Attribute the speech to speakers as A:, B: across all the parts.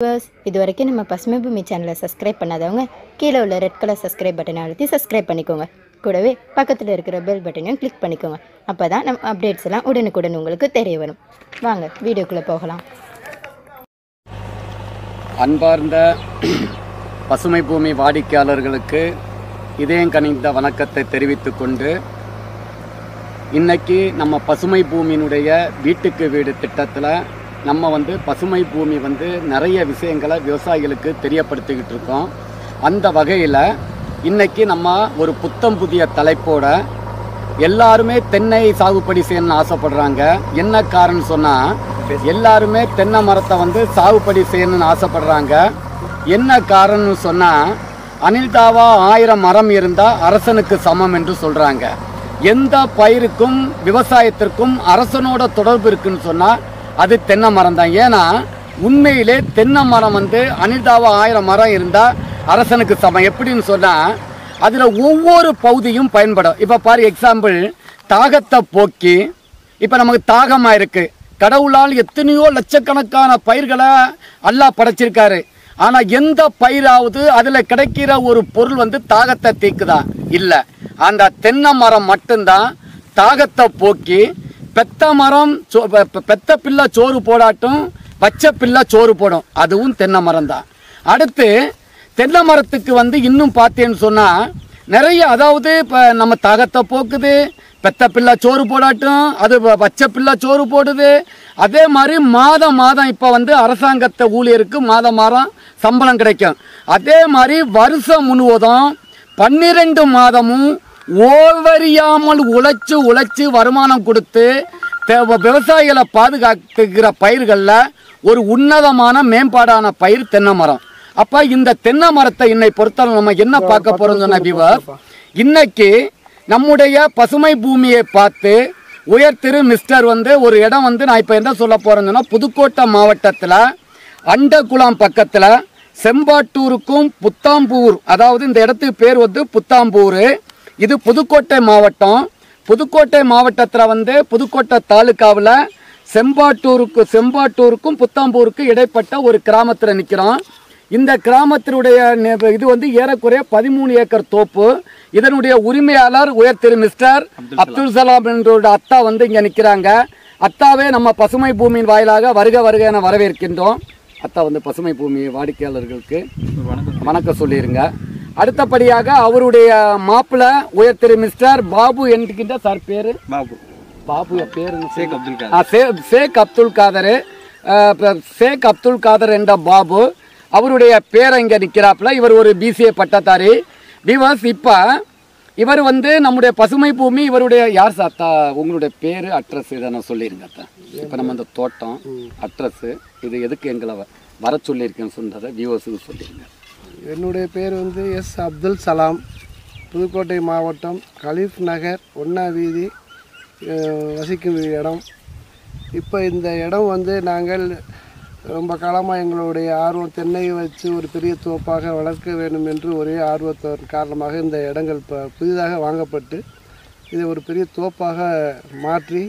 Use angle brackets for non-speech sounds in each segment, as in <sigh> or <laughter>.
A: Viewers இது வரைக்கும் நம்ம பசுமை பூமி சேனலை சப்ஸ்கிரைப் பண்ணாதவங்க கீழே உள்ள ரெட் கலர் சப்ஸ்கிரைப் பட்டனை அழுத்தி சப்ஸ்கிரைப் பண்ணிக்கோங்க. கூடவே பக்கத்தில் இருக்கிற பெல் பட்டனையும் கிளிக் பண்ணிக்கோங்க. அப்போ தான் நம்ம அப்டேட்ஸ் எல்லாம் உடனுக்குடன் உங்களுக்கு தெரிய வரும். வாங்க வீடியோக்குள்ளே போகலாம்.
B: அன்பார்ந்த <clears throat> பசுமை பூமி வாடிக்கையாளர்களுக்கு இதயம் கணிந்த வணக்கத்தை தெரிவித்து கொண்டு இன்னைக்கு நம்ம பசுமை பூமியினுடைய வீட்டுக்கு வீடு திட்டத்தில் நம்ம வந்து பசுமை பூமி வந்து நிறைய விஷயங்களை விவசாயிகளுக்கு தெரியப்படுத்திக்கிட்டு இருக்கோம். அந்த வகையில் இன்னைக்கு நம்ம ஒரு புத்தம் புதிய தலைப்போட எல்லாருமே தென்னை சாகுபடி செய்யணும்னு ஆசைப்படுறாங்க. என்ன காரணம் சொன்னால் எல்லாருமே தென்னை மரத்தை வந்து சாகுபடி செய்யணும்னு ஆசைப்படுறாங்க. என்ன காரணம்னு சொன்னால் அனில்தாவா ஆயிரம் மரம் இருந்தால் அரசனுக்கு சமம் என்று சொல்கிறாங்க எந்த பயிருக்கும் விவசாயத்திற்கும் அரசனோட தொடர்பு இருக்குன்னு சொன்னால் அது தென்னை மரம் தான். ஏன்னா உண்மையிலே தென்னை மரம் வந்து அனில்தாவா ஆயிரம் மரம் இருந்தால் அரசனுக்கு சமம். எப்படின்னு சொன்னால் அதில் ஒவ்வொரு பகுதியும் பயன்படும். இப்போ பாரு எக்ஸாம்பிள் தாகத்தை போக்கி இப்போ நமக்கு தாகமாக இருக்குது கடவுளால் எத்தனையோ லட்சக்கணக்கான பயிர்களை அல்லாஹ் படைச்சிருக்காரு. ஆனால் எந்த பயிராவது அதில் கிடைக்கிற ஒரு பொருள் வந்து தாகத்தை தீக்குதா? இல்லை. அந்த தென்னை மரம் மட்டும்தான் தாகத்தை போக்கி பெத்த மரம் சோ பெத்த பிள்ளை சோறு போடாட்டும் பச்சை பிள்ளை சோறு போடும். அதுவும் தென்னை மரம் தான் அடுத்து தென்னை மரத்துக்கு வந்து இன்னும் பார்த்தேன்னு சொன்னால் நிறைய அதாவது இப்போ நம்ம தகத்தை போக்குது பெத்த பிள்ளை சோறு போடாட்டும் அது பச்சை பிள்ளை சோறு போடுது. அதே மாதிரி மாதம் மாதம் இப்போ வந்து அரசாங்கத்தை ஊழியருக்கு மாதம் மாதம் சம்பளம் கிடைக்கும். அதே மாதிரி வருஷம் முழுவதும் பன்னிரெண்டு மாதமும் ஓவறியாமல் உழைச்சு உழைச்சு வருமானம் கொடுத்து விவசாயிகளை பாதுகாத்துக்கிற பயிர்களில் ஒரு உன்னதமான மேம்பாடான பயிர் தென்னை மரம். அப்போ இந்த தென்னை மரத்தை இன்னை பொறுத்தவரை நம்ம என்ன பார்க்க போகிறோம் சொன்ன விவர் இன்னைக்கு நம்முடைய பசுமை பூமியை பார்த்து உயர் திரு மிஸ்டர் வந்து ஒரு இடம் வந்து நான் இப்போ என்ன சொல்ல போகிறேன்னு புதுக்கோட்டை மாவட்டத்தில் அண்டகுளம் பக்கத்தில் செம்பாட்டூருக்கும் புத்தாம்பூர் அதாவது இந்த இடத்துக்கு பேர் வந்து புத்தாம்பூர் இது புதுக்கோட்டை மாவட்டம். புதுக்கோட்டை மாவட்டத்தில் வந்து புதுக்கோட்டை தாலுக்காவில் செம்பாட்டூருக்கு செம்பாட்டூருக்கும் புத்தாம்பூருக்கும் இடைப்பட்ட ஒரு கிராமத்தில் நிற்கிறோம் இந்த கிராமத்தினுடைய இது வந்து ஏறக்குறைய பதிமூணு ஏக்கர் தோப்பு. இதனுடைய உரிமையாளர் உயர் திரு மிஸ்டர் அப்துல் சலாம். என்றோட அத்தா வந்து இங்கே நிற்கிறாங்க அத்தாவே நம்ம பசுமை பூமியின் வாயிலாக வருக வருக என வரவேற்கின்றோம். அத்தா வந்து பசுமை பூமி வாடிக்கையாளர்களுக்கு வணக்கம் சொல்லிருங்க. அடுத்தபடியாக அவருடைய மாப்பிள்ளை உயர் திரு மிஸ்டர் பாபு என்கின்ற சார் பேரு?
C: பாபு.
B: பாபு பேரு
C: ஷேக் அப்துல் காதர்.
B: ஷேக் அப்துல் காதர். ஷேக் அப்துல் காதர் என்ற பாபு அவருடைய பேரை இங்கே நிற்கிறாப்புல இவர் ஒரு பிசிஏ பட்டதாரி. பிகாஸ் இப்போ இவர் வந்து நம்முடைய பசுமை பூமி இவருடைய யார் சாத்தா உங்களுடைய பேர் அட்ரஸ் இதை நான் சொல்லிடுங்க அத்தா. இப்போ நம்ம இந்த தோட்டம் அட்ரஸ்ஸு இது எதுக்கு எங்களை வர சொல்லியிருக்கேன்னு சொன்னதை வியூவர்ஸுக்கு சொல்லிடுங்க.
D: என்னுடைய பேர் வந்து எஸ் அப்துல் சலாம். புதுக்கோட்டை மாவட்டம் கலீஃப் நகர் ஒன்றா வீதி வசிக்கும் இடம். இப்போ இந்த இடம் வந்து நாங்கள் ரொம்ப காலமாக எங்களுடைய ஆர்வம் தென்னையை வச்சு ஒரு பெரிய தோப்பாக வளர்க்க வேண்டும் என்று ஒரே ஆர்வத்தின் காரணமாக இந்த இடங்கள் இப்போ புதிதாக வாங்கப்பட்டு இதை ஒரு பெரிய தோப்பாக மாற்றி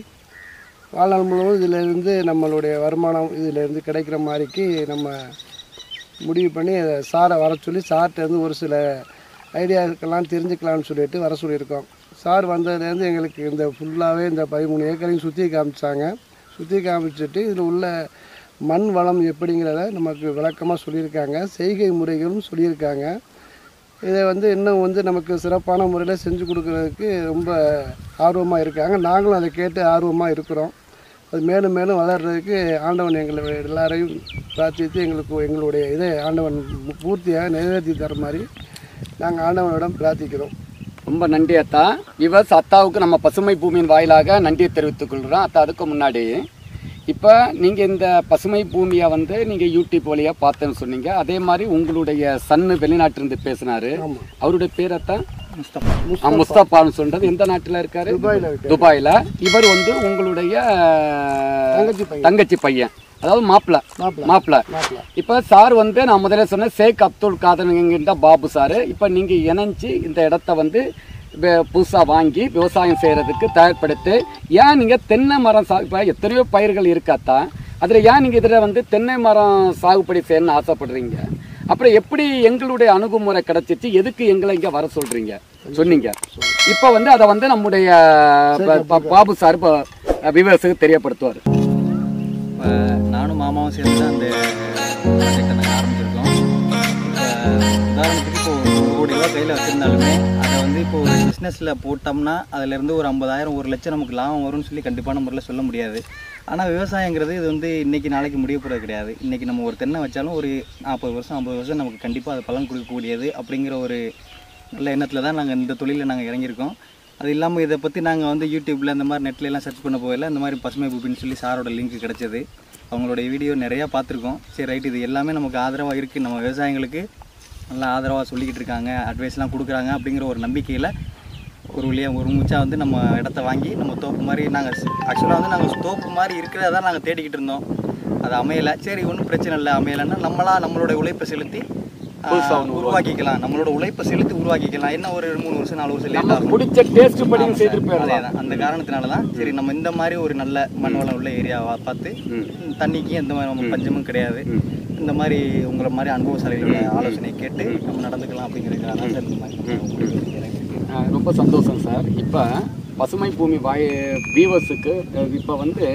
D: வாழ்நாள் முழுவதும் இதிலிருந்து நம்மளுடைய வருமானம் இதிலிருந்து கிடைக்கிற மாதிரிக்கு நம்ம முடிவு பண்ணி சாரை வர சொல்லி சார்கிட்ட இருந்து ஒரு சில ஐடியாக்கெல்லாம் தெரிஞ்சுக்கலாம்னு சொல்லிட்டு வர சொல்லியிருக்கோம். சார் வந்ததுலேருந்து எங்களுக்கு இந்த ஃபுல்லாகவே இந்த பதிமூணு ஏக்கரையும் சுற்றி காமிச்சாங்க. சுற்றி காமிச்சிட்டு இதில் உள்ள மண் வளம் எப்படிங்கிறத நமக்கு விளக்கமாக சொல்லியிருக்காங்க. செய்கை முறைகளும் சொல்லியிருக்காங்க. இதை வந்து இன்னும் வந்து நமக்கு சிறப்பான முறையில் செஞ்சு கொடுக்குறதுக்கு ரொம்ப ஆர்வமாக இருக்காங்க. நாங்களும் அதை கேட்டு ஆர்வமாக இருக்கிறோம். அது மேலும் மேலும் வளர்றதுக்கு ஆண்டவன் எங்களை எல்லாரையும் பிரார்த்தித்து எங்களுக்கு எங்களுடைய இதை ஆண்டவன் பூர்த்தியாக நிறைவேற்றி தர மாதிரி நாங்கள் ஆண்டவனிடம் பிரார்த்திக்கிறோம்.
B: ரொம்ப நன்றி அத்தா. விவஸ் அத்தாவுக்கு நம்ம பசுமை பூமியின் வாயிலாக நன்றியை தெரிவித்துக் கொள்கிறோம். அத்தா அதுக்கு முன்னாடி இப்போ நீங்கள் இந்த பசுமை பூமியை வந்து நீங்கள் யூடியூப் வழியாக பார்த்தேன்னு சொன்னீங்க. அதே மாதிரி உங்களுடைய சன்னு வெளிநாட்டிலிருந்து பேசினாரு. அவருடைய பேர் அத்தா?
C: முஸ்தபா
B: ஆ, முஸ்தபான்னு சொல்றது எந்த நாட்டில் இருக்காரு?
D: துபாயில்
B: இவர் வந்து உங்களுடைய
D: தங்கச்சி பையன்.
B: தங்கச்சி பையன். அதாவது மாப்பிள்ளை
D: மாப்பிள்ளை.
B: இப்போ சார் வந்து நான் முதல்ல சொன்னேன் ஷேக் அப்துல் காதர் என்கின்ற பாபு சார். இப்போ நீங்கள் இணைஞ்சு இந்த இடத்த வந்து புதுசாக வாங்கி விவசாயம் செய்கிறதுக்கு தயார்படுத்தி ஏன் நீங்கள் தென்னை மரம் சா இப்போ எத்தனையோ பயிர்கள் இருக்காத்தான் அதில் ஏன் நீங்கள் இதில் வந்து தென்னை மரம் சாகுபடி செய்யணும்னு ஆசைப்படுறீங்க? அப்புறம் எப்படி எங்களுடைய அணுகுமுறை கிடைச்சிச்சு? எதுக்கு எங்களை இங்கே வர சொல்கிறீங்க சொன்னீங்க. இப்போ வந்து அதை வந்து நம்முடைய பாபு சார் இப்போ விவசாயிக்கு தெரியப்படுத்துவார்.
C: நானும் மாமாவும் சேர்ந்து அந்த ப்ராஜெக்டை நாங்கள் ஆரம்பிச்சிருக்கோம். இப்போ உதாரணத்துக்கு இப்போ ஒரு கோடி ரூபா கையில் வச்சுருந்தாலுமே அதை வந்து இப்போ ஒரு பிஸ்னஸில் போட்டோம்னா அதுலேருந்து ஒரு ஐம்பதாயிரம் ஒரு லட்சம் நமக்கு லாபம் வரும்னு சொல்லி கண்டிப்பான முறையில் சொல்ல முடியாது. ஆனால் விவசாயங்கிறது இது வந்து இன்றைக்கி நாளைக்கு முடிய போகிறது கிடையாது. இன்றைக்கி நம்ம ஒரு தென்னை வச்சாலும் ஒரு நாற்பது வருஷம் ஐம்பது வருஷம் நமக்கு கண்டிப்பாக அது பலன் கொடுக்கக்கூடியது அப்படிங்கிற ஒரு நல்ல எண்ணத்தில் தான் நாங்கள் இந்த தொழிலில் நாங்கள் இறங்கியிருக்கோம். அது இல்லாமல் இதை பற்றி நாங்கள் வந்து யூடியூப்பில் இந்த மாதிரி நெட்லலாம் சர்ச் பண்ண போகல. இந்த மாதிரி பசுமை பூப்பின்னு சொல்லி சாரோட லிங்க் கிடச்சது. அவங்களுடைய வீடியோ நிறையா பார்த்துருக்கோம். சரி ரைட் இது எல்லாமே நமக்கு ஆதரவாக இருக்குது நம்ம விவசாயிகளுக்கு நல்லா ஆதரவாக சொல்லிக்கிட்டு இருக்காங்க. அட்வைஸ்லாம் கொடுக்குறாங்க அப்படிங்கிற ஒரு நம்பிக்கையில் ஒரு வழியாக ஒரு மூச்சாக வந்து நம்ம இடத்த வாங்கி நம்ம தோப்பு மாதிரி நாங்கள் ஆக்சுவலாக வந்து நாங்கள் தோப்பு மாதிரி இருக்கிறதா நாங்கள் தேடிக்கிட்டு இருந்தோம். அது அமையலை. சரி ஒன்றும் பிரச்சனை இல்லை. அமையலைன்னா நம்மளாக நம்மளோட உழைப்பை செலுத்தி உருவாக்கிக்கலாம். நம்மளோட உழைப்பை செலுத்தி உருவாக்கிக்கலாம். என்ன ஒரு மூணு வருஷம் நாலு வருஷம் லேட் ஆகும்
B: பிடிச்ச டேஸ்ட். செய்துட்டு போயிடலாம்.
C: அதேதான். அந்த காரணத்தினால தான் சரி நம்ம இந்த மாதிரி ஒரு நல்ல மண் வளம் உள்ள ஏரியாவை பார்த்து தண்ணிக்கு எந்த மாதிரி நம்ம பஞ்சமும் கிடையாது. இந்த மாதிரி உங்களை மாதிரி அனுபவசாலிகளோட ஆலோசனை கேட்டு நம்ம நடந்துக்கலாம் அப்படிங்கிறதுக்காக தான் சார் இந்த மாதிரி
B: ரொம்ப சந்தோஷம் சார். இப்போ பசுமை பூமி வாய வீவர்ஸுக்கு இப்போ வந்து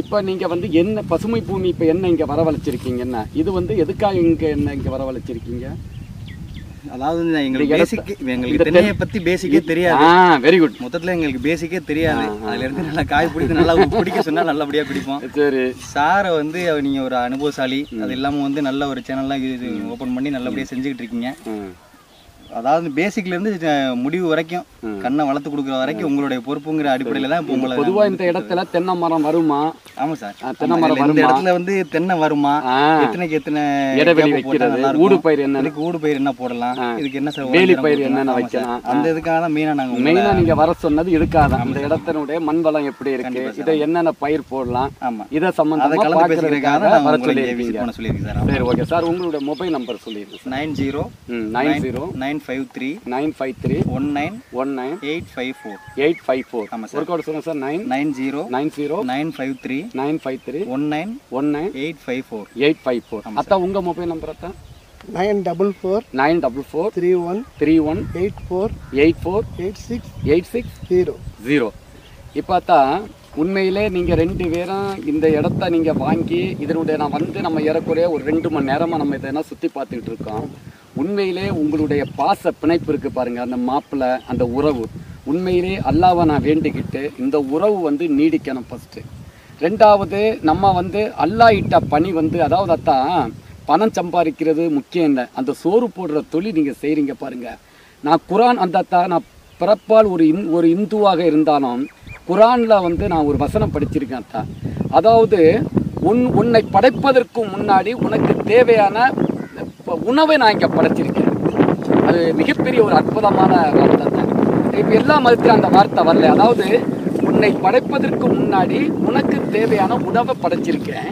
B: இப்போ நீங்கள் வந்து என்ன பசுமை பூமி இப்போ என்ன இங்கே வரவழைச்சிருக்கீங்க என்ன இது வந்து எதுக்காக இங்கே என்ன இங்கே வரவழைச்சிருக்கீங்க?
C: அதாவது எங்களுக்கு பேசிக் எங்களுக்கு தென்னையை பத்தி பேசிக்கே தெரியாது.
B: ஆ வெரி குட்
C: மொத்தத்துல எங்களுக்கு பேசிக்கே தெரியாது. அதுல இருந்து நல்லா காய் பிடித்து நல்லா பிடிக்க சொன்னா நல்லபடியா பிடிப்போம்.
B: சரி.
C: சாரை வந்து அவர் நீங்க ஒரு அனுபவசாலி. அது இல்லாம வந்து நல்ல ஒரு சேனல்லாம் இது ஓபன் பண்ணி நல்லபடியா செஞ்சுக்கிட்டு இருக்கீங்க. அதாவது பேசிக்ல இருந்து முடிவு வரைக்கும் கண்ணை வளர்த்து கொடுக்குற வரைக்கும் உங்களுடைய பொறுப்புங்கிற அடிப்படையில தான் இப்போ உங்களை
B: பொதுவா இந்த இடத்துல தென்னை மரம் வருமா?
C: ஆமா சார்.
B: தென்னை மரம்
C: இந்த? இடத்துல வந்து தென்னை வருமா. எத்தனைக்கு எத்தனை
B: இடைவெளி வைக்கிறது? ஊடு பயிர் என்னென்ன?
C: இதுக்கு ஊடு பயிர் என்ன போடலாம்? இதுக்கு என்ன சார்
B: வேலி பயிர்? என்னென்ன. வைக்கலாம்?
C: அந்த இதுக்காக தான் மெயினா நாங்க உங்களை-
B: மெயினா நீங்க வர சொன்னது இதுக்காக இந்த இடத்தினுடைய மண் வளம் எப்படி இருக்கு? இதை என்னென்ன பயிர் போடலாம்?
C: ஆமா.
B: இதை
C: கலந்து
B: பார்க்கறதுக்காக வர
C: பண்ண சொல்லியிருக்கேன் சார்.
B: சரி ஓகே சார் உங்களுடைய மொபைல் நம்பர் சொல்லிடுங்க sir.
C: Nine zero
B: nine zero
C: nine five three
B: nine five three
C: one nine
B: one nine
C: eight five four
B: eight five four
C: ஆமா
B: ஒரு கோட் சொல்லுங்க sir nine
C: nine zero
B: nine zero
C: nine five three
B: nine five three
C: one nine
B: one nine
C: eight five four
B: eight five four அத்தா உங்க mobile number அத்தா?
D: Nine double four
B: nine double four
D: three one
B: three one
D: eight four
B: eight four
D: eight six
B: eight six
D: zero.
B: Zero. இப்போ தான் உண்மையிலே நீங்கள் ரெண்டு பேரும் இந்த இடத்த நீங்கள் வாங்கி இதனுடைய நான் வந்து நம்ம ஏறக்குறைய ஒரு ரெண்டு மணி நேரமாக நம்ம இதெல்லாம் சுற்றி பார்த்துக்கிட்டு இருக்கோம். உண்மையிலே உங்களுடைய பாச பிணைப்பு இருக்குது பாருங்கள் அந்த மாப்பிள்ளை அந்த உறவு. உண்மையிலே அல்லாவை நான் வேண்டிக்கிட்டு இந்த உறவு வந்து நீடிக்கணும் ஃபஸ்ட்டு ரெண்டாவது நம்ம வந்து அல்லா இட்ட பணி வந்து அதாவது அத்தான் பணம் சம்பாதிக்கிறது முக்கியம் இல்லை. அந்த சோறு போடுற தொழில் நீங்கள் செய்கிறீங்க பாருங்கள் நான் குரான் அந்த அத்தா நான் பிறப்பால் ஒரு இந் ஒரு இந்துவாக இருந்தாலும் குரானில் வந்து நான் ஒரு வசனம் படிச்சிருக்கேன் அத்தா. அதாவது உன் உன்னை படைப்பதற்கு முன்னாடி உனக்கு தேவையான உணவை நான் இங்கே படைச்சிருக்கேன் அது மிகப்பெரிய ஒரு அற்புதமான வார்த்தை தான் இப்போ எல்லா மதத்திலும் அந்த வார்த்தை வரல. அதாவது உன்னை படைப்பதற்கு முன்னாடி உனக்கு தேவையான உணவை படைச்சிருக்கேன்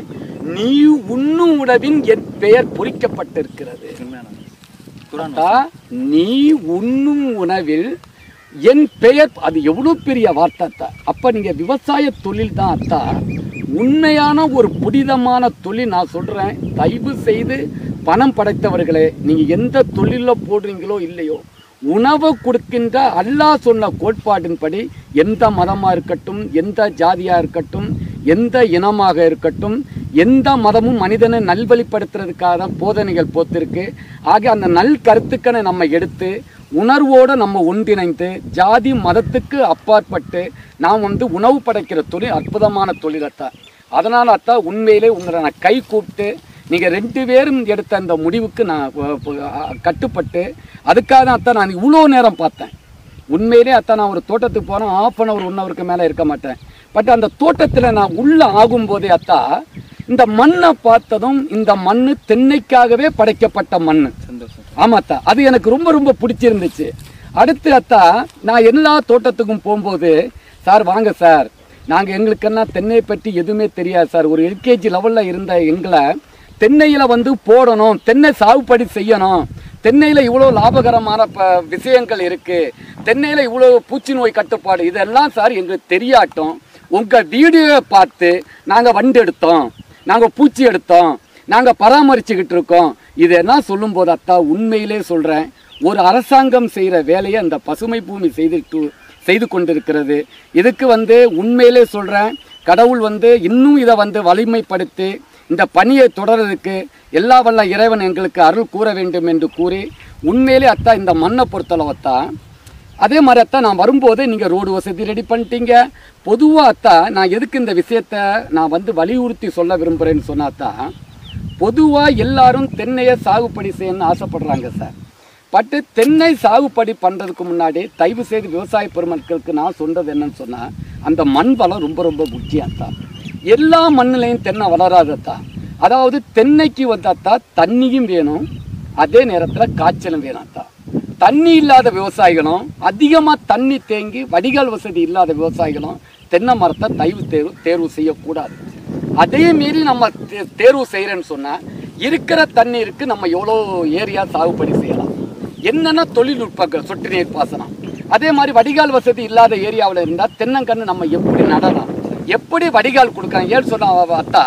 B: நீ உண்ணும் உணவின் என் பெயர் பொறிக்கப்பட்டிருக்கிறது. நீ உண்ணும் உணவில் என் பெயர் அது எவ்வளோ பெரிய வார்த்தை அத்தா. அப்போ நீங்கள் விவசாய தொழில் தான் அத்தா. உண்மையான ஒரு புனிதமான தொழில் நான் சொல்கிறேன் தயவு செய்து பணம் படைத்தவர்களே நீங்கள் எந்த தொழிலில் போடுறீங்களோ இல்லையோ உணவு கொடுக்கின்ற அல்லாஹ் சொன்ன கோட்பாட்டின்படி எந்த மதமாக இருக்கட்டும் எந்த ஜாதியாக இருக்கட்டும் எந்த இனமாக இருக்கட்டும் எந்த மதமும் மனிதனை நல்வழிப்படுத்துறதுக்காக தான் போதனைகள் போத்திருக்கு. ஆக அந்த நல் கருத்துக்களை நம்ம எடுத்து உணர்வோடு நம்ம ஒன்றிணைந்து ஜாதி மதத்துக்கு அப்பாற்பட்டு நாம் வந்து உணவு படைக்கிற தொழில் அற்புதமான தொழிலத்தான் அதனால் அத்தான் உண்மையிலே உங்களை நான் கை கூப்பிட்டு நீங்கள் ரெண்டு பேரும் எடுத்த அந்த முடிவுக்கு நான் கட்டுப்பட்டு அதுக்காக தான் அத்தான் நான் இவ்வளோ நேரம் பார்த்தேன். உண்மையிலே அத்தான் நான் ஒரு தோட்டத்துக்கு போனால் ஆஃப் அன் அவர் ஒன் ஹவருக்கு மேலே இருக்க மாட்டேன். பட் அந்த தோட்டத்தில் நான் உள்ளே ஆகும்போதே அத்தா இந்த மண்ணை பார்த்ததும் இந்த மண்ணு தென்னைக்காகவே படைக்கப்பட்ட மண் ஆமாத்தா அது எனக்கு ரொம்ப ரொம்ப பிடிச்சிருந்துச்சு. அடுத்து அத்தா நான் எல்லா தோட்டத்துக்கும் போகும்போது சார் வாங்க சார். நாங்கள் எங்களுக்கெல்லாம் தென்னை பற்றி எதுவுமே தெரியாது சார். ஒரு எல்கேஜி லெவலில் இருந்த எங்களை தென்னையில் வந்து போடணும் தென்னை சாகுபடி செய்யணும். தென்னையில் இவ்வளோ லாபகரமான ப விஷயங்கள் இருக்குது தென்னையில் இவ்வளோ பூச்சி நோய் கட்டுப்பாடு. இதெல்லாம் சார் எங்களுக்கு தெரியாட்டும். உங்கள் வீடியோவை பார்த்து நாங்கள் வண்டு நாங்கள் பூச்சி எடுத்தோம் நாங்கள் பராமரிச்சுக்கிட்டு இருக்கோம். இதெல்லாம் சொல்லும்போது அத்தா உண்மையிலே சொல்கிறேன் ஒரு அரசாங்கம் செய்கிற வேலையை அந்த பசுமை பூமி செய்துட்டு செய்து கொண்டிருக்கிறது. இதுக்கு வந்து உண்மையிலே சொல்கிறேன் கடவுள் வந்து இன்னும் இதை வந்து வலிமைப்படுத்தி இந்த பணியை தொடர்றதுக்கு எல்லா வல்ல இறைவன் எங்களுக்கு அருள் கூற வேண்டும் என்று கூறி உண்மையிலே அத்தா இந்த மண்ணை பொறுத்தளவத்தா அதே மாதிரி அத்தான் நான் வரும்போது நீங்கள் ரோடு வசதி ரெடி பண்ணிட்டீங்க. பொதுவாக தான் நான் எதுக்கு இந்த விஷயத்த நான் வந்து வலியுறுத்தி சொல்ல விரும்புகிறேன்னு சொன்னாத்தா பொதுவாக எல்லாரும் தென்னையை சாகுபடி செய்யணும்னு ஆசைப்படுறாங்க சார். பட்டு தென்னை சாகுபடி பண்ணுறதுக்கு முன்னாடி தயவு செய்து விவசாய பெருமக்களுக்கு நான் சொல்கிறது என்னன்னு சொன்னால் அந்த மண் வளம் ரொம்ப ரொம்ப முக்கியம் தான் எல்லா மண்ணிலையும் தென்னை வளராதத்தா அதாவது தென்னைக்கு வந்தாத்தா தண்ணியும் வேணும் அதே நேரத்தில் காய்ச்சலும் வேணாத்தா தண்ணி இல்லாத விவசாயிகளும் அதிகமாக தண்ணி தேங்கி வடிகால் வசதி இல்லாத விவசாயிகளும் தென்னை மரத்தை தயவு தேர்வு தேர்வு செய்யக்கூடாது. அதே மீறி நம்ம தே- தேர்வு செய்கிறேன்னு சொன்னால் இருக்கிற தண்ணீருக்கு நம்ம எவ்வளோ ஏரியா சாகுபடி செய்யலாம்? என்னென்ன தொழில்நுட்பங்கள் சொட்டு நீர் பாசனம்? அதே மாதிரி வடிகால் வசதி இல்லாத ஏரியாவில் இருந்தால் தென்னங்கன்று நம்ம எப்படி நடலாம்? எப்படி வடிகால் கொடுக்கலாம்? ஏன்னு சொன்ன பார்த்தா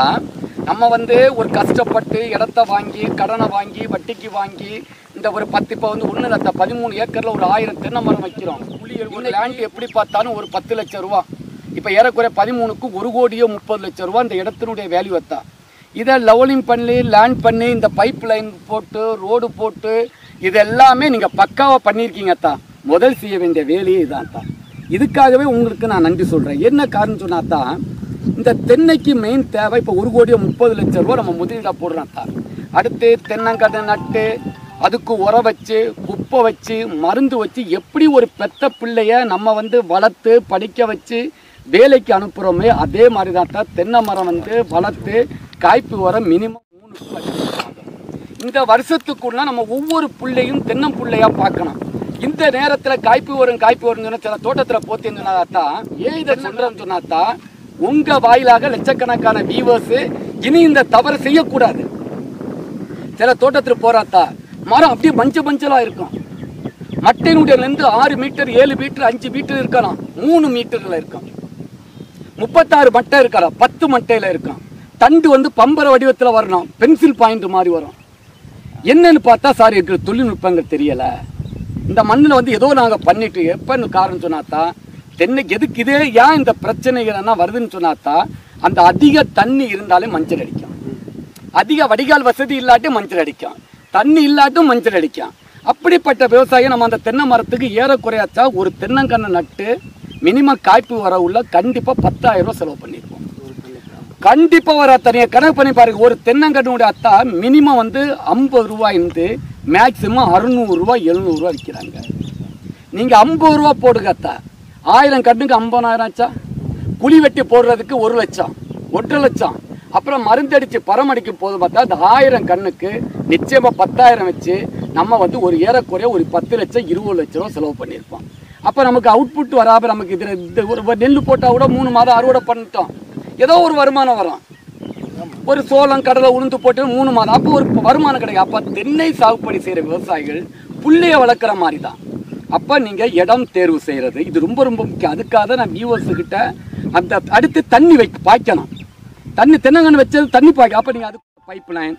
B: நம்ம வந்து ஒரு கஷ்டப்பட்டு இடத்த வாங்கி கடனை வாங்கி வட்டிக்கு வாங்கி இந்த ஒரு பத்து இப்போ வந்து ஒன்று லட்ச பதிமூணு ஏக்கரில் ஒரு ஆயிரம் தென்னை மரம் வைக்கிறோம். ஒரு லேண்ட் எப்படி பார்த்தாலும் ஒரு பத்து லட்சம் ரூபா. இப்போ ஏறக்குறைய பதிமூணுக்கு ஒரு கோடியோ முப்பது லட்சம் ரூபா இந்த இடத்தினுடைய வேல்யூ தான் இதை லெவலிங் பண்ணி லேண்ட் பண்ணி இந்த பைப் லைன் போட்டு ரோடு போட்டு இது எல்லாமே நீங்கள் பக்காவாக பண்ணியிருக்கீங்க தான் முதல் செய்ய வேண்டிய வேலையே இதான் தான் இதுக்காகவே உங்களுக்கு நான் நன்றி சொல்கிறேன் என்ன காரணம் சொன்னா தான் இந்த தென்னைக்கு மெயின் தேவை இப்போ ஒரு கோடியோ முப்பது லட்சம் ரூபா நம்ம முதலீடாக போடுறோம் தான் அடுத்து தென்னங்கடை நட்டு அதுக்கு உரம் வச்சு குப்பை வச்சு மருந்து வச்சு எப்படி ஒரு பெத்த பிள்ளைய நம்ம வந்து வளர்த்து படிக்க வச்சு வேலைக்கு அனுப்புகிறோமே அதே மாதிரி தான் தான் தென்னை மரம் வந்து வளர்த்து காய்ப்பு வர மினிமம் மூணு இந்த வருஷத்துக்குள்ள நம்ம ஒவ்வொரு பிள்ளையும் தென்னம் பிள்ளையாக பார்க்கணும். இந்த நேரத்தில் காய்ப்பு வரும் காய்ப்பு வரும்னு சொன்னா சில தோட்டத்தில் போத்தேன்னு சொன்னாதான் ஏன் இதை சொல்கிறேன்னு சொன்னாதான் உங்கள் வாயிலாக லட்சக்கணக்கான வியூவர்ஸு இனி இந்த தவறை செய்யக்கூடாது. சில தோட்டத்தில் போகிறாத்தா மரம் அப்படியே பஞ்ச மஞ்சளாக இருக்கும். மட்டையினுடைய ஆறு மீட்டர் ஏழு மீட்டர் அஞ்சு மீட்டர் இருக்கலாம். மூணு மீட்டரில் இருக்கும். முப்பத்தாறு மட்டை இருக்கலாம். பத்து மட்டையில் இருக்கும். தண்டு வந்து பம்பர வடிவத்தில் வரணும். பென்சில் பாயிண்ட் மாதிரி வரும். என்னன்னு பார்த்தா சார் இருக்கிற தொழில்நுட்பங்கள் தெரியலை. இந்த மண்ணில் வந்து ஏதோ நாங்கள் பண்ணிட்டு எப்போன்னு காரணம் சொன்னாத்தா தென்னைக்கு எதுக்கு இதே ஏன் இந்த பிரச்சனைகள் என்ன வருதுன்னு சொன்னாத்தா அந்த அதிக தண்ணி இருந்தாலே மஞ்சள் அடிக்கும். அதிக வடிகால் வசதி இல்லாட்டி மஞ்சள் அடிக்கும். தண்ணி இல்லாட்டும் மஞ்சள் அடிக்கும். அப்படிப்பட்ட விவசாயம் நம்ம அந்த தென்னை மரத்துக்கு ஏறக்குறையாச்சா ஒரு தென்னங்கன்று நட்டு மினிமம் காய்ப்பு வர உள்ள கண்டிப்பாக பத்தாயிரம் ரூபா செலவு பண்ணியிருக்கோம் கண்டிப்பாக வர தனியாக கணக்கு பண்ணி பாருங்க. ஒரு தென்னங்கன்றுடைய அத்தா மினிமம் வந்து ஐம்பது ரூபாயிருந்து மேக்சிமம் அறுநூறுரூவா எழுநூறுவா விற்கிறாங்க. நீங்கள் ஐம்பது ரூபா போடுங்க அத்தா. ஆயிரம் கண்ணுக்கு ஐம்பதாயிரம் ஆச்சா? குழி வெட்டி போடுறதுக்கு ஒரு லட்சம் ஒன்றரை லட்சம். அப்புறம் மருந்தடிச்சு பரமடிக்கும் போது பார்த்தா அந்த ஆயிரம் கண்ணுக்கு நிச்சயமாக பத்தாயிரம் வச்சு நம்ம வந்து ஒரு ஏறக்குறைய ஒரு பத்து லட்சம் இருபது லட்ச ரூபா செலவு பண்ணியிருப்போம். அப்போ நமக்கு அவுட்புட் வராமல் நமக்கு இதில் இந்த ஒரு நெல் போட்டால் கூட மூணு மாதம் அறுவடை பண்ணிட்டோம். ஏதோ ஒரு வருமானம் வரும். ஒரு சோளம் கடலை உளுந்து போட்டு மூணு மாதம். அப்போ ஒரு வருமானம் கிடைக்கும். அப்போ தென்னை சாகுபடி செய்கிற விவசாயிகள் புள்ளைய வளர்க்குற மாதிரி தான் அப்போ நீங்கள் இடம் தேர்வு செய்கிறது இது ரொம்ப ரொம்ப முக்கியம். அதுக்காக நான் வியூவர்ஸுக்கிட்ட அந்த அடுத்து தண்ணி வை பாய்க்கணும். தண்ணி தென்னங்கன்று வச்சது தண்ணி பாய்க்க. அப்போ நீங்கள் அது பைப் லைன்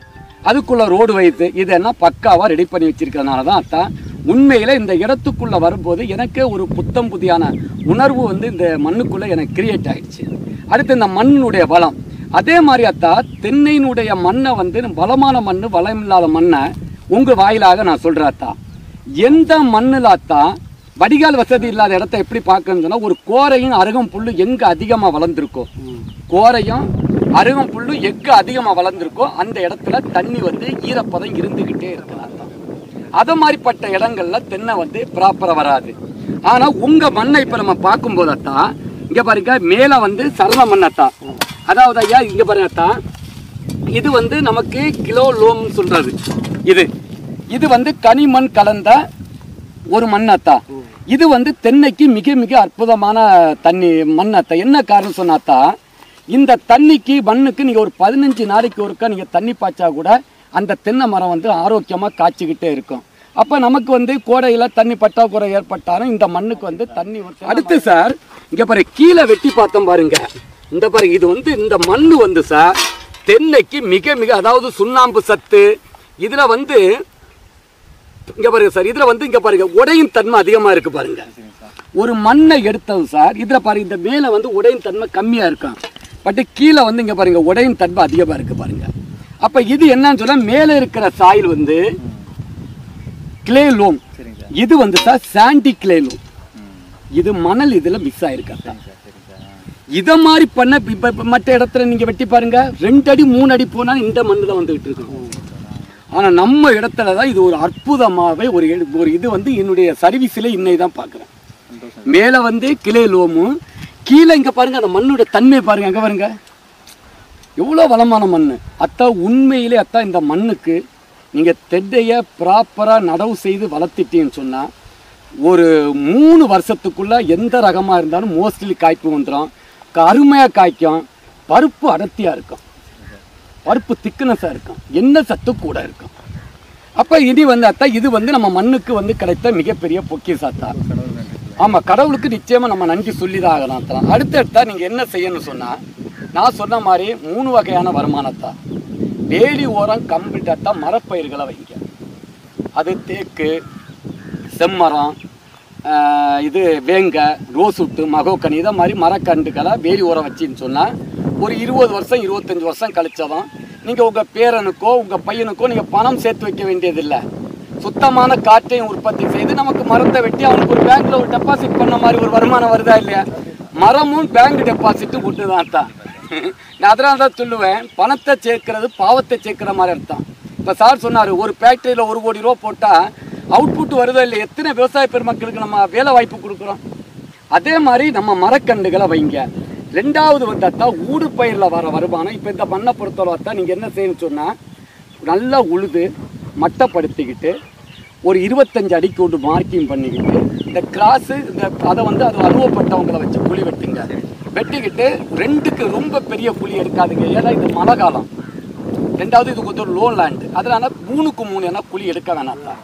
B: அதுக்குள்ள ரோடு வைத்து இதெல்லாம் பக்காவாக ரெடி பண்ணி வச்சிருக்கிறதுனால தான் அத்தான் உண்மையில் இந்த இடத்துக்குள்ள வரும்போது எனக்கே ஒரு புத்தம் புதியான உணர்வு வந்து இந்த மண்ணுக்குள்ள எனக்கு கிரியேட் ஆயிடுச்சு. அடுத்து இந்த மண்ணுடைய வளம். அதே மாதிரி அத்தா தென்னையினுடைய மண்ணை வந்து வளமான மண் வளம் இல்லாத மண்ணை உங்க வாயிலாக நான் சொல்றேன் அத்தா. எந்த மண்ணில் அத்தா வடிகால் வசதி இல்லாத இடத்த எப்படி பார்க்கணும்னு சொன்னா ஒரு கோரையும் அருகம் புல்லு எங்க அதிகமாக வளர்ந்துருக்கோ? கோரையும் அருகம் புல்லு எங்க அதிகமாக வளர்ந்துருக்கோ அந்த இடத்துல தண்ணி வந்து ஈரப்பதம் இருந்துக்கிட்டே இருக்கலாம். அது மாதிரிப்பட்ட இடங்கள்ல தென்னை வந்து ப்ராப்பராக வராது. ஆனால் உங்கள் மண்ணை இப்போ நம்ம பார்க்கும் அத்தா இங்கே பாருங்க மேலே வந்து சரள மண்ணத்தான் அதாவது ஐயா இங்கே பாருங்க இது வந்து நமக்கு கிலோ லோம்னு சொல்கிறது இது. இது வந்து கனிமண் கலந்த ஒரு மண் இது வந்து தென்னைக்கு மிக மிக அற்புதமான தண்ணி மண் என்ன காரணம் சொன்னாத்தான் இந்த தண்ணிக்கு மண்ணுக்கு நீங்கள் ஒரு பதினஞ்சு நாளைக்கு ஒருக்கா நீங்கள் தண்ணி பாய்ச்சா கூட அந்த தென்னை மரம் வந்து ஆரோக்கியமாக காய்ச்சிக்கிட்டே இருக்கும். அப்போ நமக்கு வந்து கோடையில் தண்ணி பற்றாக்குறை ஏற்பட்டாலும் இந்த மண்ணுக்கு வந்து தண்ணி அடுத்து சார் இங்கே பாரு கீழே வெட்டி பார்த்தோம் பாருங்க. இந்த பாருங்க இது வந்து இந்த மண் வந்து சார் தென்னைக்கு மிக மிக அதாவது சுண்ணாம்பு சத்து. இதுல வந்து இங்க பாருங்க சார் இதுல வந்து இங்க பாருங்க உடையும் தன்மை அதிகமா இருக்கு பாருங்க. ஒரு மண்ணை எடுத்தது சார் இதுல பாருங்க இந்த மேல வந்து உடையும் தன்மை கம்மியா இருக்கும். பட் கீழே வந்து இங்க பாருங்க உடையும் தன்மை அதிகமா இருக்கு பாருங்க. அப்ப இது என்னன்னு சொன்னா மேல இருக்கிற சாயில் வந்து கிளே லோம் இது வந்து சார் சாண்டி கிளே லோம் இது மணல் இதுல அதான்.
C: சரிங்க சார்
B: இத மாதிரி பண்ண இப்ப மற்ற இடத்துல நீங்க வெட்டி பாருங்க ரெண்டு அடி மூணு அடி போனா இந்த மண்ணு தான் வந்துகிட்டு இருக்கும் ஆனா நம்ம இடத்துல தான் இது ஒரு அற்புதமாவே ஒரு ஒரு இது வந்து என்னுடைய சர்வீஸ்ல இன்னை தான் பார்க்குறேன் மேல வந்து கிளை லோமும் கீழே இங்கே பாருங்கள் அந்த மண்ணோட தன்மை பாருங்கள் அங்கே பாருங்கள் எவ்வளோ வளமான மண் அத்தா உண்மையிலே அத்தா இந்த மண்ணுக்கு நீங்கள் தெட்டையை ப்ராப்பராக நடவு செய்து வளர்த்திட்டீங்கன்னு சொன்னால் ஒரு மூணு வருஷத்துக்குள்ளே எந்த ரகமாக இருந்தாலும் மோஸ்ட்லி காய்ப்பு வந்துடும் அருமையாக காய்க்கும். பருப்பு அடர்த்தியாக இருக்கும். பருப்பு திக்னஸாக இருக்கும். என்ன சத்து கூட இருக்கும். அப்போ இனி வந்து அத்தா இது வந்து நம்ம மண்ணுக்கு வந்து கிடைத்த மிகப்பெரிய பொக்கிசாத்தா
C: கடவுள்
B: ஆமாம் கடவுளுக்கு நிச்சயமாக நம்ம நன்றி சொல்லி தான் ஆகலாம் அடுத்தடுத்தா நீங்கள் என்ன செய்யணும்னு சொன்னால் நான் சொன்ன மாதிரி மூணு வகையான வருமானத்தா. வேலி ஓரம் கம்ப்ளீட்டாக மரப்பயிர்களை வைங்க. அது தேக்கு செம்மரம் இது வேங்க ரோசுட்டு மகோக்கனி இதை மாதிரி மரக்கண்டுகளை வேலி ஓரம் வச்சின்னு சொன்னால் ஒரு இருபது வருஷம் இருபத்தஞ்சி வருஷம் கழிச்சதும் நீங்கள் உங்கள் பேரனுக்கோ உங்கள் பையனுக்கோ நீங்கள் பணம் சேர்த்து வைக்க வேண்டியதில்லை. சுத்தமான காற்றையும் உற்பத்தி செய்து நமக்கு மரத்தை வெட்டி அவனுக்கு ஒரு பேங்க்ல ஒரு டெபாசிட் பண்ண மாதிரி ஒரு வருமானம் வருதா இல்லையா? மரமும் பேங்க் டெபாசிட்டும் ஒன்று தான் தான் நான் அதனால தான் சொல்லுவேன் பணத்தை சேர்க்கிறது பாவத்தை சேர்க்கிற மாதிரி அர்த்தம். இப்போ சார் சொன்னார் ஒரு ஃபேக்ட்ரியில் ஒரு கோடி ரூபா போட்டால் அவுட்புட் வருதோ இல்லை எத்தனை விவசாய பெருமக்களுக்கு நம்ம வேலை வாய்ப்பு கொடுக்குறோம்? அதே மாதிரி நம்ம மரக்கண்டுகளை வைங்க. ரெண்டாவது வந்தாத்தா ஊடு பயிரில் வர வருமானம். இப்போ இந்த மண்ணை பொறுத்தளவு தான் நீங்கள் என்ன செய்யணும்னு சொன்னால் நல்லா உழுது மட்டப்படுத்திக்கிட்டு ஒரு இருபத்தஞ்சு அடிக்கு ஒன்று மார்க்கிங் பண்ணிக்கிட்டு இந்த கிராஸு இந்த அதை வந்து அது அனுபவப்பட்டவங்களை வச்சு குழி வெட்டுங்க. வெட்டிக்கிட்டு ரெண்டுக்கு ரொம்ப பெரிய குழி எடுக்காதுங்க. ஏன்னா இது மழை காலம். ரெண்டாவது இது கொஞ்சம் லோ லேண்டு அதனால மூணுக்கு மூணு என்ன குழி எடுக்க வேணாம் தான்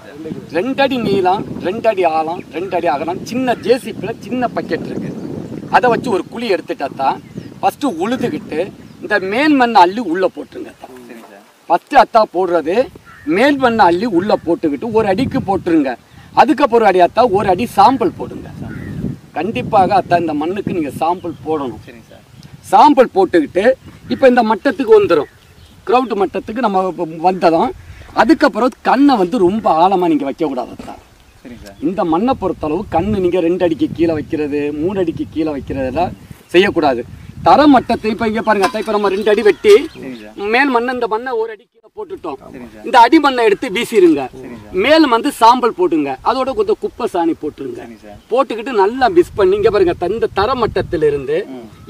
B: ரெண்டு அடி நீளம் ரெண்டு அடி ஆழம் ரெண்டு அடி அகலம் சின்ன ஜேசிப்பில் சின்ன பக்கெட் இருக்கு. அதை வச்சு ஒரு குழி எடுத்துட்டா தான் ஃபஸ்ட்டு உழுதுகிட்டு இந்த மேல் மண்ணை அள்ளி உள்ளே போட்டுருங்க தான் ஃபஸ்ட்டு அத்தா போடுறது மேல் மண்ணை அள்ளி உள்ளே போட்டுக்கிட்டு ஒரு அடிக்கு போட்டுருங்க. அதுக்கப்புறம் அடி அத்தா ஒரு அடி சாம்பல் போடுங்க கண்டிப்பாக அத்தா இந்த மண்ணுக்கு நீங்கள் சாம்பல் போடணும்.
C: சரிங்க சார்
B: சாம்பல் போட்டுக்கிட்டு இப்போ இந்த மட்டத்துக்கு வந்துடும் க்ரௌட் மட்டத்துக்கு நம்ம வந்ததும் அதுக்கப்புறம் கண்ணை வந்து ரொம்ப ஆழமாக நீங்கள் வைக்கக்கூடாது அத்தா. இந்த மண்ணை பொறுத்தளவு கண்ணு நீங்கள் ரெண்டு அடிக்கு கீழே வைக்கிறது மூணு அடிக்கு கீழே வைக்கிறதெல்லாம் செய்யக்கூடாது. தர மட்டத்தை இப்போ இங்கே பாருங்க அத்தா இப்போ நம்ம ரெண்டு அடி வெட்டி மேல் மண்ணை இந்த மண்ணை ஒரு அடி கீழே போட்டுட்டோம். இந்த அடி மண்ணை எடுத்து வீசிருங்க. மேல் வந்து சாம்பல் போட்டுங்க. அதோட கொஞ்சம் குப்பை சாணி போட்டுருங்க. போட்டுக்கிட்டு நல்லா மிஸ் பண்ணி இங்க பாருங்க இந்த தர மட்டத்திலிருந்து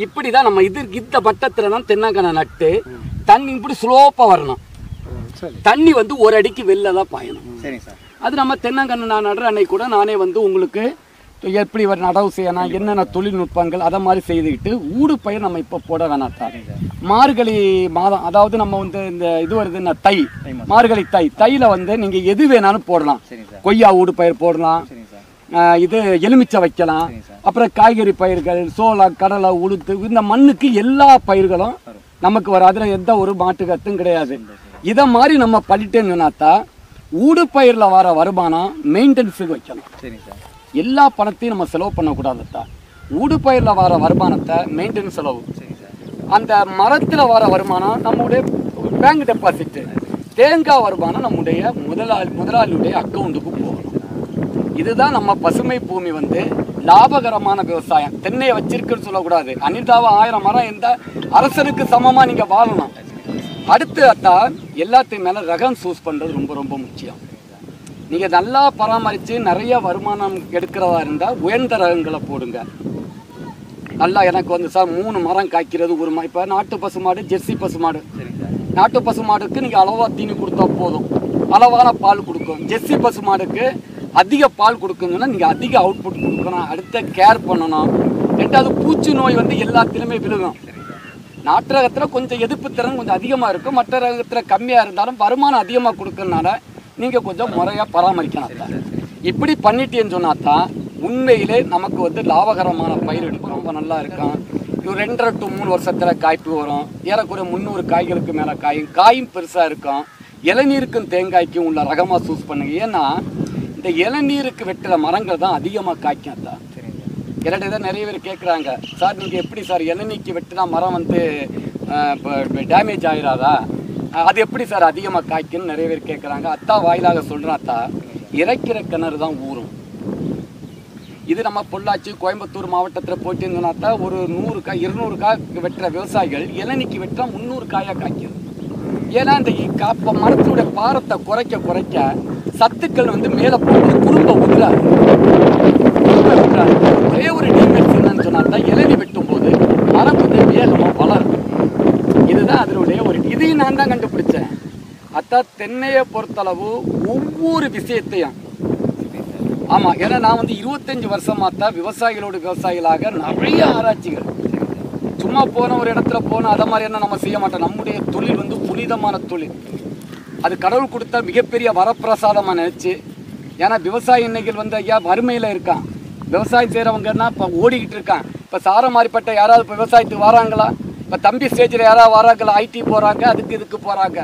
B: இப்படிதான் நம்ம இது இந்த மட்டத்துல தான் தென்னங்கனை நட்டு தண்ணி இப்படி ஸ்லோப்பா வரணும். தண்ணி வந்து ஒரு அடிக்கு வெளில தான் பாயணும் அது நம்ம தென்னங்கன்று நான் நடுற அன்னைக்கு கூட நானே வந்து உங்களுக்கு எப்படி ஒரு நடவு செய்யணும் என்னென்ன தொழில்நுட்பங்கள் அதை மாதிரி செய்துக்கிட்டு ஊடு பயிர் நம்ம இப்போ போட வேணாம் தான் மார்கழி மாதம் அதாவது நம்ம வந்து இந்த இது வருதுன்னா தை. மார்கழி தை. தையில வந்து நீங்க எது வேணாலும் போடலாம்.
C: சார்.
B: கொய்யா ஊடு பயிர் போடலாம்.
C: சார்.
B: இது எலுமிச்சை வைக்கலாம்.
C: சார்.
B: அப்புறம் காய்கறி பயிர்கள் சோளம் கடலை உளுத்து இந்த மண்ணுக்கு எல்லா பயிர்களும். நமக்கு வரும். அதில் எந்த ஒரு மாட்டு கத்தும் கிடையாது. இதை மாதிரி நம்ம பண்ணிட்டேன்னு ஊடு பயிரில் வர வருமானம் மெயின்டெனன்ஸுக்கு வைக்கணும்.
C: சரிங்க சார்.
B: எல்லா பணத்தையும் நம்ம செலவு பண்ணக்கூடாது தான் ஊடுபயிரில் வர வருமானத்தை மெயின்டெனன்ஸ் செலவு. அந்த மரத்தில் வர வருமானம் நம்முடைய பேங்க் டெபாசிட்டு தேங்காய் வருமானம் நம்முடைய முதலாளி முதலாளியுடைய அக்கௌண்ட்டுக்கு போகணும். இதுதான் நம்ம பசுமை பூமி வந்து லாபகரமான விவசாயம். தென்னையை வச்சிருக்குன்னு சொல்லக்கூடாது. அனிதாவை ஆயிரம் மரம் இருந்தால் அரசனுக்கு சமமாக நீங்கள் வாழணும். அடுத்து அத்தா எல்லாத்தையும் மேலே ரகம் சூஸ் பண்ணுறது ரொம்ப ரொம்ப முக்கியம். நீங்கள் நல்லா பராமரித்து நிறைய வருமானம் எடுக்கிறதா இருந்தால் உயர்ந்த ரகங்களை போடுங்க. நல்லா எனக்கு வந்து சார் மூணு மரம் காய்க்கிறது ஒரு மா இப்போ நாட்டு பசு மாடு ஜெர்சி
C: பசு மாடு.
B: நாட்டு பசு மாடுக்கு நீங்கள் அளவாக தீனி கொடுத்தா போதும். அளவான பால் கொடுக்கும். ஜெர்சி பசு மாடுக்கு அதிக பால் கொடுக்குங்கன்னா நீங்கள் அதிக அவுட்புட் கொடுக்கணும். அடுத்த கேர் பண்ணணும். ரெண்டாவது பூச்சி நோய் வந்து எல்லாத்திலுமே விழுகும். நாட்டு ரகத்தில் கொஞ்சம் எதிர்ப்பு திறன் கொஞ்சம் அதிகமாக இருக்கும். மற்ற ரகத்தில் கம்மியாக இருந்தாலும் வருமானம் அதிகமாக கொடுக்கறனால நீங்கள் கொஞ்சம் முறையாக பராமரிக்கணும் தான் இப்படி பண்ணிட்டேன்னு சொன்னா தான் உண்மையிலே நமக்கு வந்து லாபகரமான பயிர் எடுக்கும் ரொம்ப நல்லா இருக்கும். ஒரு ரெண்டரை டு மூணு வருஷத்தில் காய்ப்பு வரும். ஏறக்குறைய முந்நூறு காய்களுக்கு மேலே காயும். காயும் பெருசாக இருக்கும். இளநீருக்கும் தேங்காய்க்கும் உள்ள ரகமாக சூஸ் பண்ணுங்க. ஏன்னா இந்த இளநீருக்கு வெட்டுற மரங்கள் தான் அதிகமாக காய்க்கும் அதான் என்னட்ட இதை நிறைய பேர் கேட்குறாங்க சார் நீங்கள் எப்படி சார் இளநீக்கு வெட்டினா மரம் வந்து இப்போ டேமேஜ் ஆகிடாதா அது எப்படி சார் அதிகமாக காய்க்குன்னு நிறைய பேர் கேட்குறாங்க அத்தா வாயிலாக சொல்கிறேன் அத்தா. இறைக்கிற கிணறு தான் ஊறும் இது நம்ம பொள்ளாச்சி கோயம்புத்தூர் மாவட்டத்தில் போயிட்டு தான் ஒரு நூறு காய் இருநூறு காய் வெட்டுற விவசாயிகள் இளநிக்கு வெட்டால் முந்நூறு காயாக காய்க்குது. ஏன்னா இந்த காப்ப மரத்தினுடைய பாரத்தை குறைக்க குறைக்க சத்துக்கள் வந்து மேலே போட்டு குறும்ப உதிராது ஒரே ஒரு டீமெட்ஸ் என்னன்னு சொன்னா தான் இளநி வெட்டும் போது மரம் கொஞ்சம் வேகமாக வளரும் இதுதான் அதனுடைய ஒரு இதையும் நான் தான் கண்டுபிடிச்சேன் தென்னையை பொறுத்தளவு ஒவ்வொரு விஷயத்தையும். ஆமாம் ஏன்னா நான் வந்து இருபத்தஞ்சி வருஷமாக தான் விவசாயிகளோட விவசாயிகளாக நிறைய ஆராய்ச்சிகள். சும்மா போன ஒரு இடத்துல போனால் அதை மாதிரி என்ன நம்ம செய்ய மாட்டோம். நம்முடைய தொழில் வந்து புனிதமான தொழில். அது கடவுள் கொடுத்த மிகப்பெரிய வரப்பிரசாதமாக நினச்சி ஏன்னா விவசாய இன்னைகள் வந்து ஐயா வறுமையில் இருக்கான். விவசாயம் செய்கிறவங்கன்னா இப்போ ஓடிக்கிட்டு இருக்கான். இப்போ சாரமாரிப்பட்ட யாராவது இப்போ விவசாயத்துக்கு வராங்களா? இப்போ தம்பி ஸ்டேஜில் யாராவது வராங்களா? ஐடி போகிறாங்க அதுக்கு இதுக்கு போகிறாங்க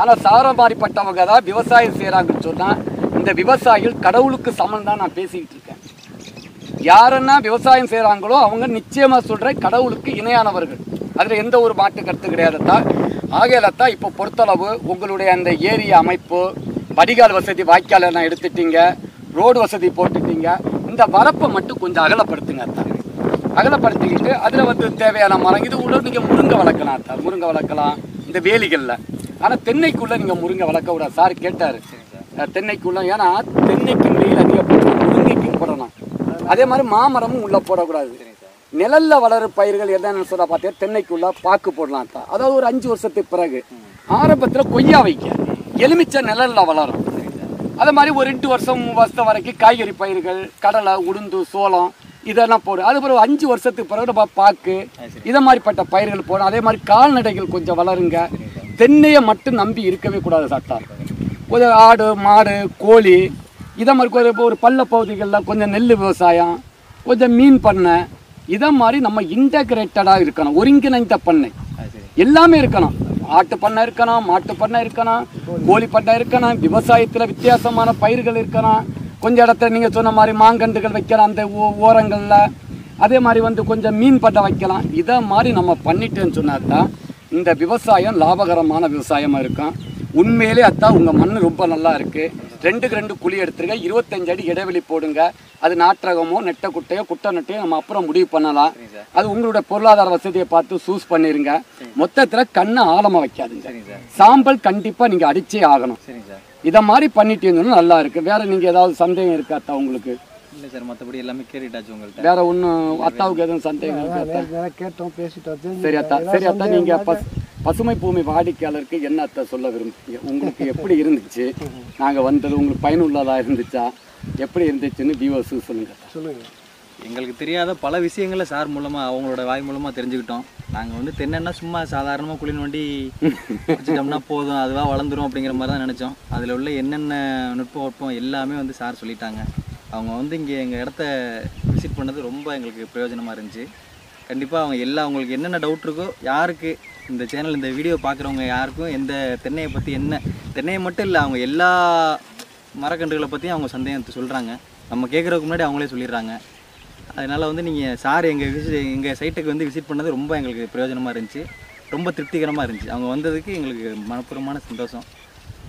B: ஆனால் சாரம்பாரிப்பட்டவங்க தான் விவசாயம் செய்கிறாங்கன்னு சொன்னால் இந்த விவசாயிகள் கடவுளுக்கு சமம் தான் நான் பேசிக்கிட்டு இருக்கேன். யாரென்னா விவசாயம் செய்கிறாங்களோ அவங்க நிச்சயமாக சொல்கிறேன் கடவுளுக்கு இணையானவர்கள். அதில் எந்த ஒரு மாற்று கருத்து கிடையாதுத்தான் ஆகையில தான் இப்போ பொறுத்தளவு உங்களுடைய அந்த ஏரிய அமைப்பு வடிகால் வசதி வாய்க்கால் நான் எடுத்துட்டீங்க ரோடு வசதி போட்டுட்டீங்க இந்த வரப்பை மட்டும் கொஞ்சம் அகலப்படுத்துங்க தான் அகலப்படுத்திக்கிட்டு அதில் வந்து தேவையான மரம் இது உள்ள நீங்கள் முருங்கை வளர்க்கலாம் தான் முருங்கை வளர்க்கலாம் இந்த வேலிகளில். ஆனால் தென்னைக்குள்ளே நீங்கள் முருங்கை வளர்க்க கூடாது. சார் கேட்டார். தென்னைக்குள்ளே ஏன்னா தென்னைக்கு வெயில் அதிகப்பட்டு முருங்கைக்கும் போடலாம். அதே மாதிரி மாமரமும் உள்ளே போடக்கூடாது. நிழலில் வளர பயிர்கள் என்னென்னு சொல்ல பார்த்தீங்கன்னா தென்னைக்குள்ளே பாக்கு போடலாம் தான் அதாவது ஒரு அஞ்சு வருஷத்துக்கு பிறகு. ஆரம்பத்தில் கொய்யா வைக்க. எலுமிச்சை நிழலில் வளரும். அதே மாதிரி ஒரு ரெண்டு வருஷம் மூணு வருஷம் வரைக்கும் காய்கறி பயிர்கள் கடலை உளுந்து சோளம் இதெல்லாம் போடும் அது பிறகு அஞ்சு வருஷத்துக்கு பிறகு நம்ம பாக்கு இதை மாதிரிப்பட்ட பயிர்கள் போடும் அதே மாதிரி கால்நடைகள் கொஞ்சம் வளருங்க. தென்னையை மட்டும் நம்பி இருக்கவே கூடாது சட்டம் ஒரு ஆடு மாடு கோழி இதை மாதிரி ஒரு ஒரு பள்ள பகுதிகளில் கொஞ்சம் நெல் விவசாயம் கொஞ்சம் மீன் பண்ணை இதை மாதிரி நம்ம இன்டகிரேட்டடாக இருக்கணும் ஒருங்கிணைந்த பண்ணை. எல்லாமே இருக்கணும். ஆட்டு பண்ணை இருக்கணும் மாட்டு பண்ணை இருக்கணும் கோழி பண்ணை இருக்கணும் விவசாயத்தில் வித்தியாசமான பயிர்கள் இருக்கணும். கொஞ்சம் இடத்துல நீங்கள் சொன்ன மாதிரி மாங்கன்றுகள் வைக்கலாம் அந்த ஓ- ஓரங்களில். அதே மாதிரி வந்து கொஞ்சம் மீன் பண்ணை வைக்கலாம். இதை மாதிரி நம்ம பண்ணிட்டேன்னு சொன்னா தான் இந்த விவசாயம் லாபகரமான விவசாயமாக இருக்கும் உண்மையிலே அதான் உங்கள் மண் ரொம்ப நல்லா இருக்குது ரெண்டுக்கு ரெண்டு குழி எடுத்துருங்க. இருபத்தஞ்சு அடி இடைவெளி போடுங்க. அது நாற்றகமோ நெட்டை குட்டையோ குட்டை நெட்டையோ நம்ம அப்புறம் முடிவு பண்ணலாம். அது உங்களுடைய பொருளாதார வசதியை பார்த்து சூஸ் பண்ணிருங்க. மொத்தத்தில் கண்ணை ஆழமாக வைக்காதுங்க சாம்பல் கண்டிப்பாக நீங்கள் அடிச்சே ஆகணும். இதை மாதிரி பண்ணிட்டீங்கன்னா நல்லா இருக்கு. வேற நீங்கள் ஏதாவது சந்தேகம் இருக்கா அத்தா உங்களுக்கு?
C: இல்லை சார் மற்றபடி எல்லாமே கேட்டுட்டாச்சு உங்கள்கிட்ட.
B: வேற ஒன்றும் அத்தாவுக்கு எதுவும் சந்தேகம்
D: கேட்டோம் பேசிட்டோம்.
B: சரி அத்தா. சரி அத்தா நீங்க பஸ் பசுமை பூமி வாடிக்கையாளருக்கு என்ன அத்தா சொல்ல விரும்புறீங்க? உங்களுக்கு எப்படி இருந்துச்சு? நாங்க வந்தது உங்களுக்கு பயனுள்ளதா இருந்துச்சா? எப்படி இருந்துச்சுன்னு வியூவர்ஸு சொல்லுங்க.
D: சொல்லுங்க.
C: எங்களுக்கு தெரியாத பல விஷயங்களை சார் மூலமாக அவங்களோட வாய் மூலமாக தெரிஞ்சுக்கிட்டோம். நாங்கள் வந்து தென்னைன்னா சும்மா சாதாரணமாக குளிர் வண்டி வச்சுட்டோம்னா போதும் அதுவாக வளர்ந்துரும் அப்படிங்கிற மாதிரி தான் நினச்சோம். அதில் உள்ள என்னென்ன நுட்பம் நுட்பம் எல்லாமே வந்து சார் சொல்லிட்டாங்க. அவங்க வந்து இங்கே எங்கள் இடத்த விசிட் பண்ணது ரொம்ப எங்களுக்கு பிரயோஜனமாக இருந்துச்சு. கண்டிப்பாக அவங்க எல்லா அவங்களுக்கு என்னென்ன டவுட் இருக்கோ யாருக்கு இந்த சேனல் இந்த வீடியோ பார்க்குறவங்க யாருக்கும் எந்த தென்னையை பற்றி என்ன தென்னையை மட்டும் இல்லை அவங்க எல்லா மரக்கன்றுகளை பற்றியும் அவங்க சந்தேகத்தை சொல்கிறாங்க நம்ம கேட்குறதுக்கு முன்னாடி அவங்களே சொல்லிடுறாங்க. அதனால் வந்து நீங்கள் சார் எங்கள் விசிட் எங்கள் சைட்டுக்கு வந்து விசிட் பண்ணது ரொம்ப எங்களுக்கு பிரயோஜனமாக இருந்துச்சு. ரொம்ப திருப்திகரமாக இருந்துச்சு. அவங்க வந்ததுக்கு எங்களுக்கு மனப்பூர்வமான சந்தோஷம்.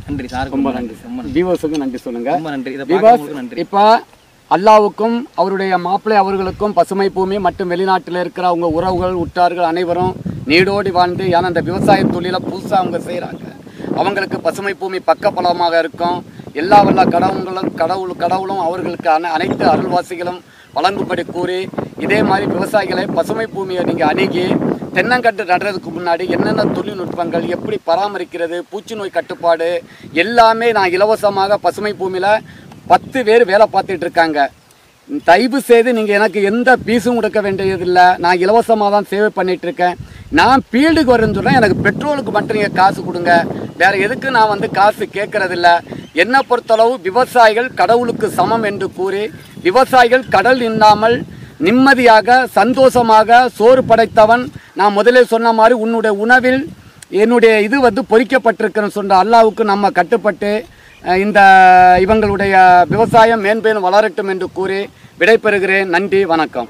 C: நன்றி சாருக்கு ரொம்ப நன்றி ரொம்ப நன்றி.
B: நன்றி சொல்லுங்க.
C: ரொம்ப நன்றி. இதை நன்றி.
B: இப்போ அல்லாவுக்கும் அவருடைய மாப்பிள்ளை அவர்களுக்கும் பசுமை பூமி மற்றும் வெளிநாட்டில் இருக்கிற அவங்க உறவுகள் உற்றார்கள் அனைவரும் நீடோடி வாழ்ந்து ஏன்னா அந்த விவசாய தொழிலை புதுசாக அவங்க செய்கிறாங்க அவங்களுக்கு பசுமை பூமி பக்கபலமாக இருக்கும். எல்லா எல்லா கடவுள்களும் கடவுள் கடவுளும் அவர்களுக்கு அனை அனைத்து அருள்வாசிகளும் வழங்கும்படி கூறி இதே மாதிரி விவசாயிகளை பசுமை பூமியை நீங்கள் அணுகி தென்னங்கட்டு நடுறதுக்கு முன்னாடி என்னென்ன தொழில்நுட்பங்கள் எப்படி பராமரிக்கிறது பூச்சி நோய் கட்டுப்பாடு எல்லாமே நான் இலவசமாக பசுமை பூமியில் பத்து பேர் வேலை பார்த்துட்டு இருக்காங்க தயவு செய்து நீங்கள் எனக்கு எந்த பீஸும் கொடுக்க வேண்டியதில்லை. நான் இலவசமாக தான் சேவை பண்ணிட்டு இருக்கேன் நான் ஃபீல்டுக்கு வரேன்னு சொன்னால் எனக்கு பெட்ரோலுக்கு மட்டும் நீங்கள் காசு கொடுங்க. வேற எதுக்கு நான் வந்து காசு கேட்கறதில்ல. என்னை பொறுத்தளவு விவசாயிகள் கடவுளுக்கு சமம் என்று கூறி விவசாயிகள் கடல் இல்லாமல் நிம்மதியாக சந்தோஷமாக சோறு படைத்தவன். நான் முதலே சொன்ன மாதிரி உன்னுடைய உணவில் என்னுடைய இது வந்து பொறிக்கப்பட்டிருக்கிறேன்னு சொன்ன அல்லாவுக்கு நம்ம கட்டுப்பட்டு இந்த இவங்களுடைய விவசாயம் மேன்மேலும் வளரட்டும் என்று கூறி விடைபெறுகிறேன். நன்றி வணக்கம்.